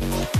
you